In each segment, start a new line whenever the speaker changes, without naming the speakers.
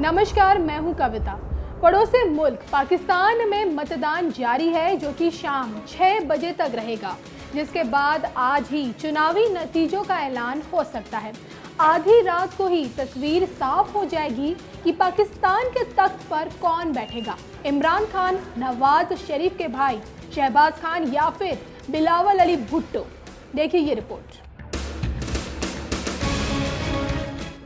नमस्कार, मैं हूँ कविता। पड़ोसी मुल्क पाकिस्तान में मतदान जारी है, जो कि शाम 6 बजे तक रहेगा, जिसके बाद आज ही चुनावी नतीजों का ऐलान हो सकता है। आधी रात को ही तस्वीर साफ़ हो जाएगी कि पाकिस्तान के तख्त पर कौन बैठेगा। इमरान खान, नवाज़ शरीफ के भाई, शहबाज खान या फिर बिलावल अली भुट्टो। देखिए ये रिपोर्ट।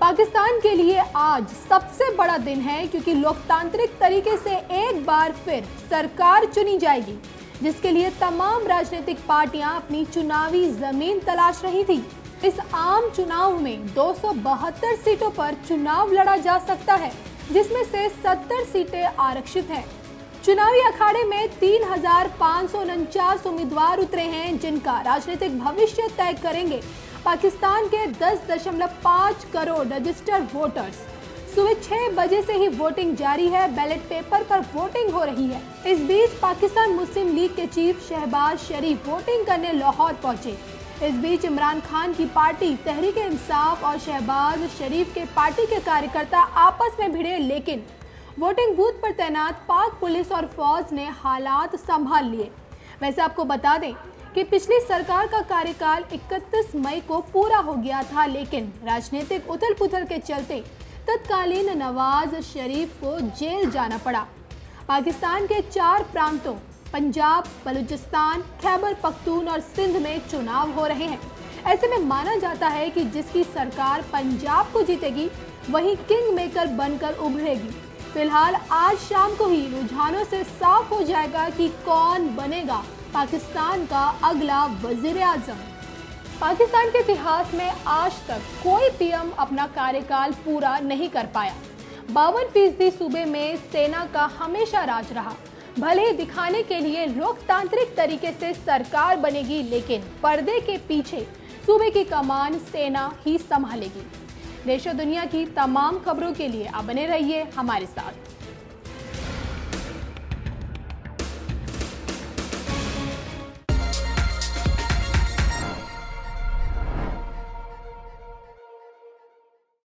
पाकिस्तान के लिए आज सबसे बड़ा दिन है क्योंकि लोकतांत्रिक तरीके से एक बार फिर सरकार चुनी जाएगी, जिसके लिए तमाम राजनीतिक पार्टियाँ अपनी चुनावी ज़मीन तलाश रही थी। इस आम चुनाव में दो सौ बहत्तर सीटों पर चुनाव लड़ा जा सकता है, जिसमें से 70 सीटें आरक्षित हैं। चुनावी अखाड़े में तीन हज़ार पाँच सौ उनचास उम्मीदवार उतरे हैं, जिनका राजनीतिक भविष्य तय करेंगे। पाकिस्तान के 10.5 करोड़ रजिस्टर्ड वोटर्स। सुबह छह बजे से ही वोटिंग जारी है, बैलेट पेपर पर वोटिंग हो रही है। इस बीच पाकिस्तान मुस्लिम लीग के चीफ शहबाज शरीफ वोटिंग करने लाहौर पहुँचे। इस बीच इमरान खान की पार्टी तहरीक इंसाफ और शहबाज शरीफ के पार्टी के कार्यकर्ता आपस में भिड़े, लेकिन वोटिंग बूथ पर तैनात पाक पुलिस और फौज ने हालात संभाल लिए। वैसे आपको बता दें कि पिछली सरकार का कार्यकाल 31 मई को पूरा हो गया था, लेकिन राजनीतिक उथल पुथल के चलते तत्कालीन नवाज़ शरीफ को जेल जाना पड़ा। पाकिस्तान के चार प्रांतों, पंजाब, बलूचिस्तान, खैबर, पख्तून और सिंध में चुनाव हो रहे हैं। ऐसे में माना जाता है कि जिसकी सरकार पंजाब को जीतेगी, वही किंग मेकर बनकर उभरेगी। फ़िलहाल आज शाम को ही रुझानों से साफ़ हो जाएगा कि कौन बनेगा। पाकिस्तान का अगला वज़ीर आज़म पाकिस्तान के इतिहास में आज तक कोई पीएम अपना कार्यकाल पूरा नहीं कर पाया। बावन फ़ीसदी सूबे में सेना का हमेशा राज रहा। भले दिखाने के लिए लोकतांत्रिक तरीके से सरकार बनेगी, लेकिन पर्दे के पीछे सूबे की कमान सेना ही संभालेगी। देश और दुनिया की तमाम खबरों के लिए आप बने रहिए हमारे साथ।